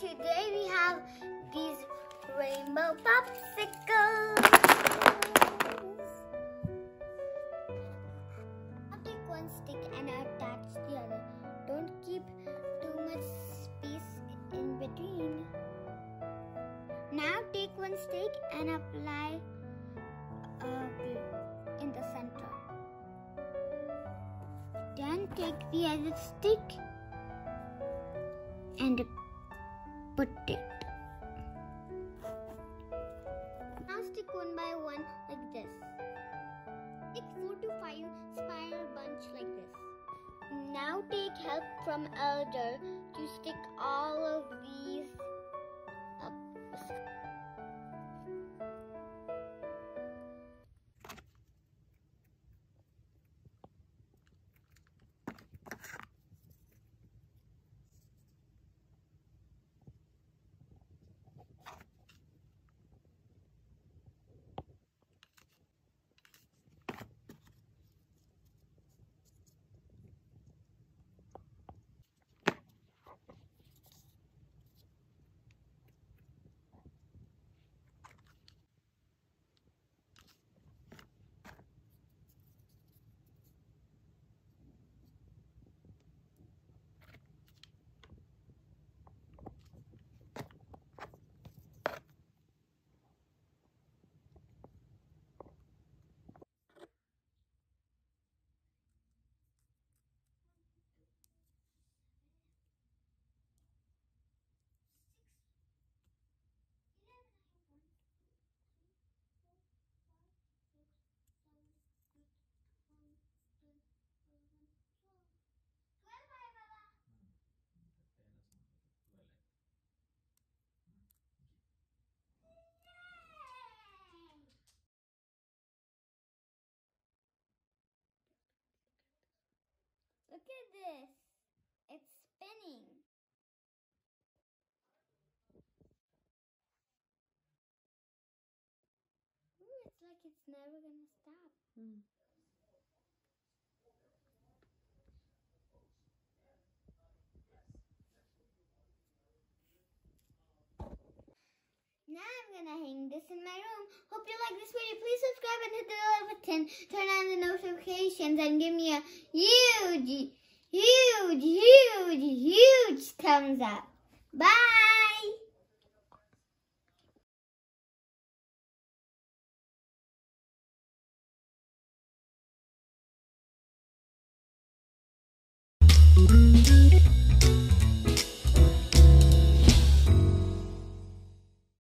today we have these rainbow popsicles. Now take one stick and attach the other. Don't keep too much space in between. Now take one stick and apply uh, glue in the center. Then take the other stick and put it. Now stick one by one like this. Take four to five spiral bunch like this. Now take help from elder to stick all of these Look at this. It's spinning. Ooh, it's like it's never gonna stop. Now this in my room. Hope you like this video. Please subscribe and hit the bell button. Turn on the notifications and give me a huge, huge, huge, huge thumbs up. Bye.